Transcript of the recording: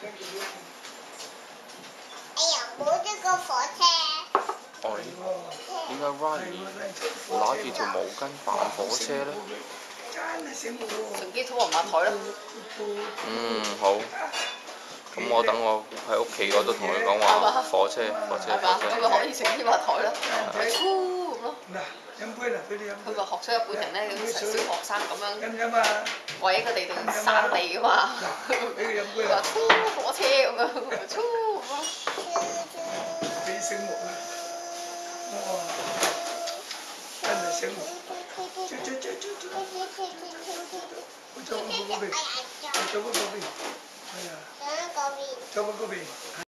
哎呀，冇呢个火车。哦，点解 Rani 攞住条毛巾扮火车咧？成机拖我抹台啦。嗯好，咁我等我喺屋企我都同佢讲话火车，火车，火车。咁咪可以乘机抹台咯，唔使拖咁咯。佢咪学咗日本人咧，咁成小学生咁样，为一个地洞生地噶嘛。俾佢饮杯啦。切，我们出啊！别生我了，我，行的生我。切切切切切切切切切！我叫郭郭兵，兵，哎呀，叫郭兵，叫兵。